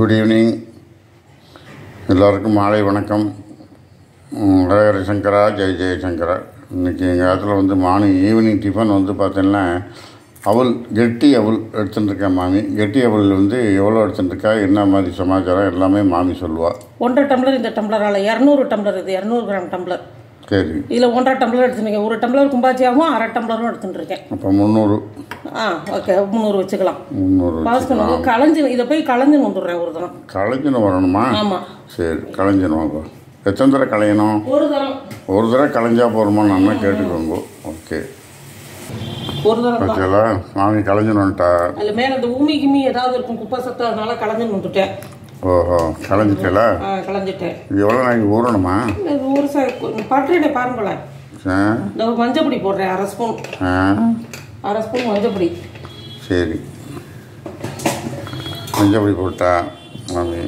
Good evening எல்லோருக்கும் மாலை வணக்கம். ம், ஹரஹர சங்கரா ஜெய் ஜெயசங்கரா. இன்றைக்கி எங்கள் காலத்தில் வந்து மார்னிங் ஈவினிங் டிஃபன் வந்து பார்த்தீங்கன்னா அவள் கெட்டி அவள் எடுத்துட்டு இருக்கேன் மாமி. கெட்டி அவள் வந்து எவ்வளோ எடுத்துட்டுருக்கா என்ன மாதிரி சமாச்சாரம் எல்லாமே மாமி சொல்லுவாள் ஒன்றரை டம்ளர் இந்த டம்ளரால் இரநூறு டம்ளர் இது இரநூறு கிராம் டம்ளர். சரி இதில் ஒன்றரை டம்ளர் எடுத்துருக்கேன் ஒரு டம்ளர் கும்பாச்சியாகவும் அரை டம்ளரும் எடுத்துட்டு இருக்கேன் அப்போ முந்நூறு. ஆ ஓகே. முந்நூறு வச்சுக்கலாம். முந்நூறு பாஸ் பண்ணுங்க. களைஞ்சு இதை போய் களைஞ்சு வந்துடுறேன் ஒரு தரம். களைஞ்சின்னு வரணுமா? ஆமாம் சரி களைஞ்சின்னு வாங்க. எத்தனை தடவை களையணும்? ஒரு தரம். ஒரு தடவை களைஞ்சா போகிறோமா நல்லா கேட்டுக்கோங்க. ஓகே. ஒரு தான். பார்த்தீங்களா மாமி களைஞ்சின்னு வந்துட்டா. அதில் மேலே இந்த ஊமி கிமி ஏதாவது இருக்கும் குப்பை சத்து அதனால களைஞ்சுன்னு வந்துட்டேன். ஓஹோ களைஞ்சிட்டல களைஞ்சிட்டேன் இது எவ்வளோ நாளைக்கு ஊறணுமா? இது ஒரு ச பட்டுறேனே பாருங்களேன் ஆ. இந்த மஞ்சப்பொடி போடுறேன் அரை ஸ்பூன். அரை ஸ்பூன் மஞ்சப்பொடி. சரி. மஞ்சப்பொடி போட்டா மாமி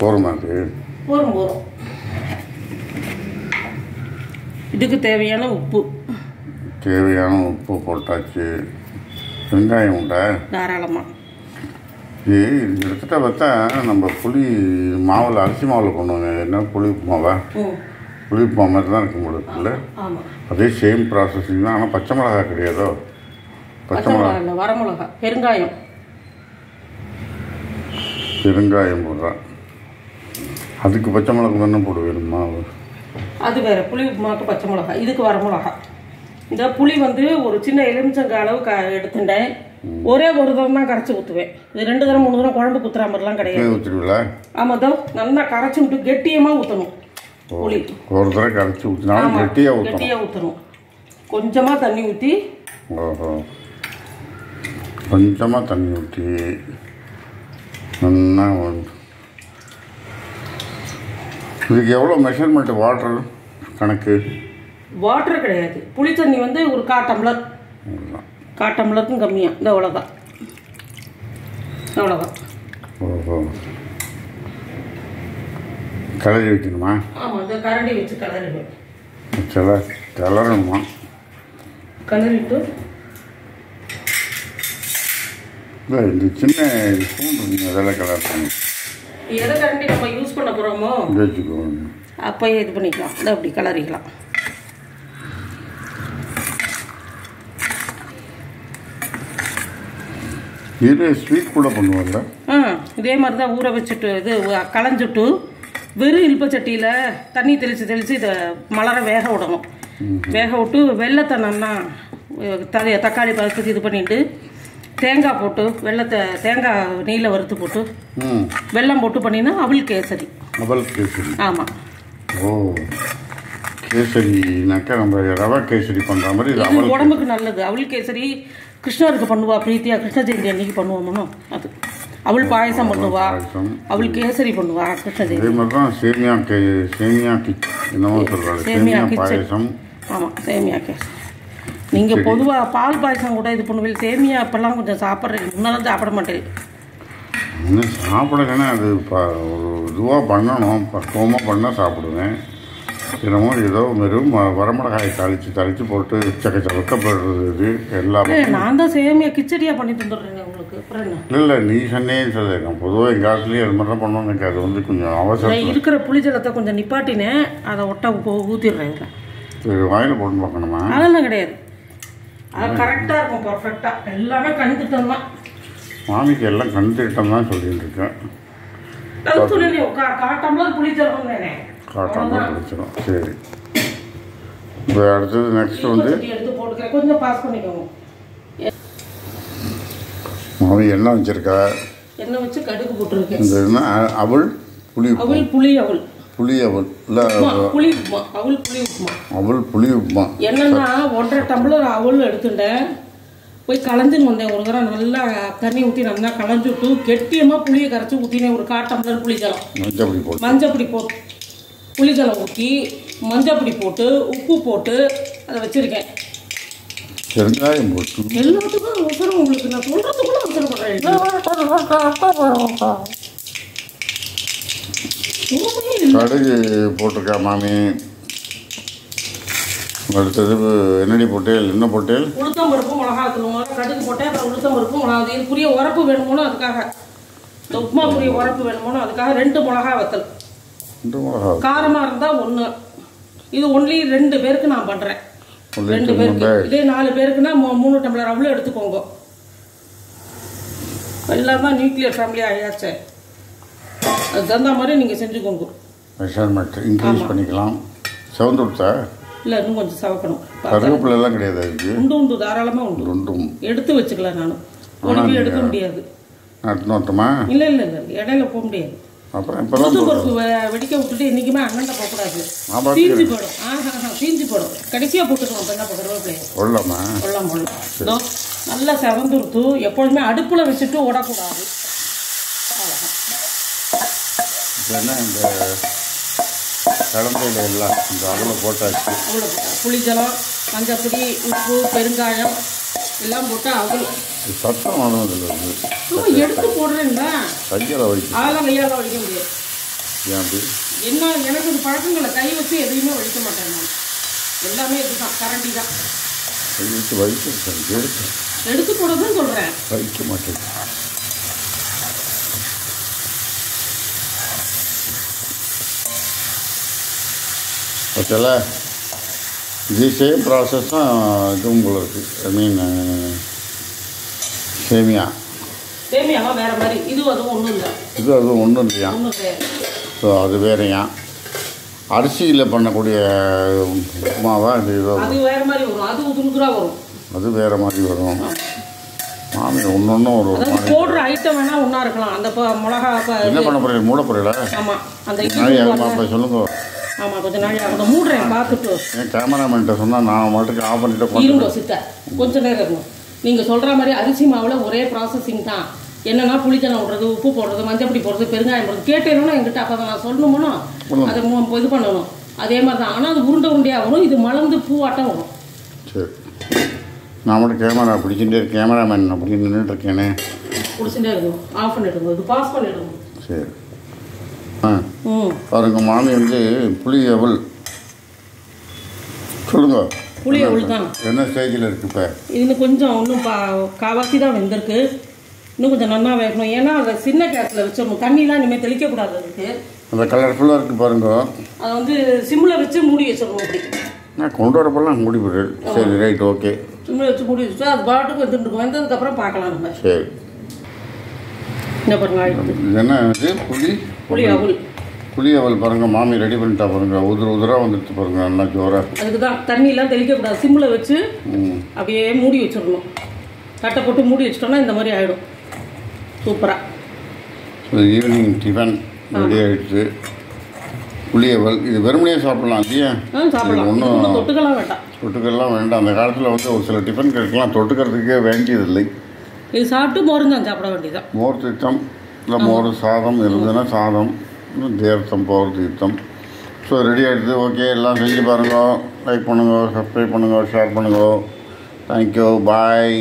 போருமா அது? போரும் போரும். இதுக்கு தேவையான உப்பு. தேவையான உப்பு போட்டாச்சு. வெங்காயம் உண்டா? தாராளமாக இது எடுத்துட்டா பார்த்தா நம்ம புளி மாவில் அரிசி மாவில் பண்ணுவாங்க என்ன புளி உப்புமாவா ம் புளி உப்புமா மாதிரி தான் இருக்கும் போல இருக்குல்ல? அதே சேம் ப்ராசஸிங் தான். ஆனால் பச்சை மிளகா கிடையாதோ? பச்சை மிளகா மிளகா இல்லை வரமிளகா பெருங்காயம். பெருங்காயம் போடுறேன் அதுக்கு பச்சை மிளகா தானே போடுவேணுமா அது வேற புளி உப்புமாக்கு பச்சை மிளகா இதுக்கு வரமிளகா இந்த புளி வந்து ஒரு சின்ன எலுமிச்சங்க அளவு க எடுத்துட்டேன். ஒரே ஒரு தரம் தான் கரைச்சி ஊற்றுவேன் இது ரெண்டு தரம் மூணு தரம் குழம்பு குத்துற மாதிரிலாம் கிடையாது. ஊற்றிடுவில ஆமாம் தான் நல்லா கரைச்சி விட்டு கெட்டியமாக ஊற்றணும் புளி. ஒரு தடவை கரைச்சி ஊற்றினாலும் கெட்டியாக கெட்டியாக ஊற்றணும் கொஞ்சமாக தண்ணி ஊற்றி ஓஹோ. கொஞ்சமாக தண்ணி ஊற்றி நல்லா இதுக்கு எவ்வளோ மெஷர்மெண்ட் வாட்டர் கணக்கு? வாட்டர் கிடையாது. புளி தண்ணி வந்து ஒரு கா டம்ளர். கா டம்ளருக்கும் கம்மியாக இந்த அவ்வளோதான் அவ்வளோதான் ஓஹோ. கிளறி வைக்கணுமா? ஆமாம் இந்த கரண்டி வச்சு கலரிடுவேன் சில கிளறணுமா கலரிட்டு. இல்லை இந்த சின்ன ஸ்பூன் இருக்குங்க அதெல்லாம் கிளறணும் எதை கரண்டி நம்ம யூஸ் பண்ண போகிறோமோ வச்சுக்கோங்க. அப்போயே இது பண்ணிக்கலாம். இதை அப்படி கலரிக்கலாம். இது ஸ்வீட் கூட பண்ணுவாங்கல்ல ஆ இதே மாதிரி தான் ஊற வச்சுட்டு இது களைஞ்சிட்டு வெறும் இல்பச்சட்டியில் தண்ணி தெளித்து தெளித்து இதை மலர வேக விடணும். வேக விட்டு வெள்ளத்தை நல்லா தக்காளி பழத்துக்கு இது பண்ணிட்டு தேங்காய் போட்டு வெள்ளத்தை தேங்காய் நெய்யில் வறுத்து போட்டு ம். வெல்லம் போட்டு பண்ணினா அவள் கேசரி. அவல் கேசரி. ஆமாம் ஓ. கேசரினாக்கா நம்ம ரவை கேசரி பண்ணுற மாதிரி இது இது உடம்புக்கு நல்லது. அவள் கேசரி கிருஷ்ணருக்கு பண்ணுவா பிரீத்தியா கிருஷ்ண ஜெயந்தி அன்னைக்கு பண்ணுவோமோ அது. அவள் பாயசம் பண்ணுவா. அவள் கேசரி பண்ணுவா கிருஷ்ண ஜெயந்தி. அதே மாதிரி தான் சேமியா கே சேமியா கிச் என்னமோ சொல்கிறாங்க சேமியா. பாயசம். ஆமாம் சேமியா கேசரி. நீங்கள் பொதுவாக பால் பாயசம் கூட இது பண்ணுவீங்க. சேமியா இப்போல்லாம் கொஞ்சம் சாப்பிட்றீங்க. முன்னெல்லாம் சாப்பிட மாட்டேன் இன்னும் சாப்பிடலைன்னா அது ப ஒரு இதுவாக பண்ணணும். பக்குவமாக பண்ணால் சாப்பிடுவேன். என்னமோ ஏதோ வெறும் வரமிளகாய் தாளித்து தாளித்து போட்டு சக்க சவக்கப்படுறது இது எல்லாமே. நான் தான் சேமியா கிச்சடியாக பண்ணி தந்துடுறேங்க உங்களுக்கு. இல்லை இல்லை நீ சொன்னேன்னு சொல்லு. நான் பொதுவாக எங்கள் காலத்துலேயே அது மாதிரி தான் பண்ணுவாங்க எனக்கு அது வந்து கொஞ்சம் அவசரம் இருக்கிற புளிஜலத்தை கொஞ்சம் நிப்பாட்டினேன். அதை ஒட்ட ஊற்றிடுறேன் இதில் சரி வாயில் போட்டு பார்க்கணுமா? அதெல்லாம் கிடையாது. அது கரெக்டாக இருக்கும் பர்ஃபெக்டாக எல்லாமே கண்டுட்டோம் தான். மாமிக்கு எல்லாம் கண்டுகிட்டம் தான் சொல்லிட்டு இருக்கேன். புளிஜலம் தானே காட்டாமல் பிடிச்சிடும் சரி. இப்போ அடுத்தது நெக்ஸ்ட் வந்து கொஞ்சம் பாஸ் பண்ணிக்கோங்க. மாமி எண்ணெய் வச்சிருக்கா? எண்ணெய் வச்சு கடுகு போட்டிருக்கேன் இந்த என்ன அவள் புளி அவள் புளி அவள் புளி அவள் இல்லை புளி உப்புமா. அவள் புளி உப்புமா. அவள் புளி உப்புமா. என்னன்னா ஒன்றரை டம்ளர் அவள் எடுத்துட்டேன். போய் களைஞ்சுன்னு வந்தேன். ஒரு தடவை நல்லா தண்ணி ஊற்றி நல்லா களைஞ்சு விட்டு கெட்டியமாக புளியை கரைச்சி ஊற்றினேன் ஒரு கால் டம்ளர் புளிஜலம் மஞ்சப்பொடி போட்டு. மஞ்சப்பொடி போட்டு. புளிஜலம் ஊற்றி மஞ்சப்பொடி போட்டு உப்பு போட்டு அதை வச்சுருக்கேன். பெருங்காயம் போட்டு. எல்லாத்துக்கும் அவசரம் உங்களுக்கு. நான் சொல்கிறதுக்குள்ள அவசரப்படுறேன். கடுகு போட்டிருக்கா மாமி. அடுத்தது என்னடி போட்டேல்? என்ன போட்டேல்? உளுத்தம் பருப்பு மிளகா தூள் கடுகு போட்டேன் அப்புறம் உளுத்தம் பருப்பு மிளகா தூள். இது புரிய உரப்பு வேணுமோனோ அதுக்காக. உப்புமா பொரி உரப்பு வேணுமோனோ அதுக்காக ரெண்டு மிளகா வத்தல். காரமாக இருந்தால் ஒன்று இது ஒன்லி ரெண்டு பேருக்கு நான் பண்ணுறேன் Only ரெண்டு பேருக்கு. இதே நாலு பேருக்குன்னா மூணு டம்ளர் அவ்வளோ எடுத்துக்கோங்க. எல்லாம் தான் நியூக்ளியர் ஃபேமிலி ஆயாச்சு. அது தகுந்த மாதிரி நீங்கள் செஞ்சுக்கோங்க. மெஷர்மெண்ட் இன்க்ரீஸ் பண்ணிக்கலாம். செவந்து விட்டா இல்லை இன்னும் கொஞ்சம் சவக்கணும். கருவேப்பிலை எல்லாம் கிடையாது அதுக்கு? உண்டு உண்டு தாராளமாக உண்டு. ரெண்டும் எடுத்து வச்சுக்கலாம் நானும். உடனே எடுக்க முடியாது. நட்டு நோட்டமா? இல்லை இல்லை இல்லை. இடையில போக முடியாது. அப்புறம் இப்போ பருப்பு வெடிக்க விட்டுட்டு என்றைக்குமே அண்ணன் போகக்கூடாது. பீஞ்சு போடும். ஆஹா பீஞ்சு போடும். கடைசியாக போட்டுக்கலாம் இப்போ என்ன கருவேப்பிலையை கொள்ளலாம் இதோ நல்லா செவந்துருத்து எப்பொழுதுமே அடுப்பில் வச்சுட்டு ஓடக்கூடாது. என்ன இந்த கலந்தையில் எல்லாம் இந்த அகல போட்டாச்சு? அவ்வளோ புளிஜலம் மஞ்சப்பொடி உப்பு பெருங்காயம் எல்லாம் போட்டு இதில் வந்து சும்மா எடுத்து போடுறேன்னா கையால் வலிக்கும் அதெல்லாம் கையால் வலிக்க முடியாது. ஏன் என்ன எனக்கு இது பழக்கங்களை கை வச்சு எதையுமே வலிக்க மாட்டேன் நான். எல்லாமே இதுதான் கரண்டி தான். கை வச்சு எனக்கு எடுத்து. எடுத்து போடுறதுன்னு சொல்கிறேன் வலிக்க மாட்டேன். ஓகேல இது சேம் ப்ராசஸ் தான் இதுவும் போல இருக்குது ஐ மீன் சேமியா. ஒன்றும் இல்லை. இது அதுவும் ஒன்றும் இல்லையா? ஸோ அது வேறையா? அரிசியில் பண்ணக்கூடிய உப்புமாவா இது இதோ அது வேற மாதிரி வரும். அது உதுருதுரா வரும். அது வேறு மாதிரி வரும். மாமி ஒன்று ஒன்றும் ஒரு போடுற ஐட்டம் வேணா ஒன்றா இருக்கலாம். அந்த மிளகா என்ன பண்ண போறீங்க? மூட போறீங்களா ஆமாம் அந்த சொல்லுங்க. ஆமாம் கொஞ்சம் நாள் ஆகும் மூடுறேன் பார்த்துட்டு என் கேமராமேன்ட்ட சொன்னால் நான் மட்டுக்கு ஆஃப் பண்ணிட்டு இருங்கோ சித்த. கொஞ்ச நேரம் இருக்கும் நீங்கள் சொல்கிற மாதிரி அரிசி மாவில் ஒரே ப்ராசஸிங் தான். என்னன்னா புளித்தனம் விடுறது உப்பு போடுறது மஞ்சப்பொடி போடுறது பெருங்காயம் போடுறது. கேட்டேன்னா எங்கிட்ட அப்போ நான் சொல்லணுமோ அதை இது பண்ணணும். அதே மாதிரி தான் ஆனால் அது உருண்டை உருண்டையாக வரும். இது மலர்ந்து பூவாட்டம் வரும். சரி. நான் மட்டும் கேமரா பிடிச்சிட்டே கேமராமேன் அப்படி நின்றுட்டு இருக்கேனே. பிடிச்சிட்டே இருக்கும் ஆஃப் பண்ணிடுங்க. இது பாஸ் பண்ணிடுங்க. சரி. பாருங்க மாமி வந்து புளி அவல் சொல்லுங்க. புளிய உள் தான். என்ன ஸ்டேஜில் இருக்கு இப்போ? இன்னும் கொஞ்சம் இன்னும் பா காவாசி தான் வெந்திருக்கு. இன்னும் கொஞ்சம் நல்லா வேகணும். ஏன்னா அதை சின்ன கேஸில் வச்சிடணும் தண்ணிலாம் இனிமேல் தெளிக்கக்கூடாது அதுக்கு. அந்த கலர்ஃபுல்லாக இருக்குது பாருங்க. அதை வந்து சிம்மில் வச்சு மூடி வச்சிடணும் அப்படி. நான் கொண்டு வரப்பெல்லாம் மூடி போடு சரி ரைட் ஓகே. சிம்மில் வச்சு மூடி வச்சுட்டு அது பாட்டுக்கு வந்துட்டு இருக்கும். வந்ததுக்கப்புறம் பார்க்கலாம் நம்ம. சரி. என்ன புளி புளி அவல் புளி அவல் பாருங்க மாமி ரெடி பண்ணிட்டா பாருங்க. உதிர உதிராக வந்துடுச்சு பாருங்க நல்லா ஜோராக அதுக்கு தான் தண்ணியெல்லாம் தெளிக்கக்கூடாது சிம்மில் வச்சு அப்படியே மூடி வச்சிடணும். தட்டை போட்டு மூடி வச்சிட்டோம்னா இந்த மாதிரி ஆகிடும் சூப்பராக ஈவினிங் டிஃபன் ரெடி ஆகிடுச்சு புளியவல் இது வெறுமனையே சாப்பிடலாம் இல்லையா? ஒன்றும் தொட்டுக்கலாம் வேண்டாம். தொட்டுக்கெல்லாம் வேண்டாம். அந்த காலத்தில் வந்து ஒரு சில டிஃபன் கிடைக்கலாம் தொட்டுக்கிறதுக்கே வேண்டியதில்லை. இது சாப்பிட்டு மோர்ந்தான் சாப்பிட வேண்டியதான் மோர் தீர்த்தம் இல்லை மோர் சாதம் இருந்ததுன்னா சாதம். தீர்த்தம் போர் தீர்த்தம் ஸோ ரெடி ஆகிடுது ஓகே எல்லாம் செஞ்சு பாருங்க. லைக் பண்ணுங்க சப்ஸ்கிரைப் பண்ணுங்க ஷேர் பண்ணுங்க. Thank you bye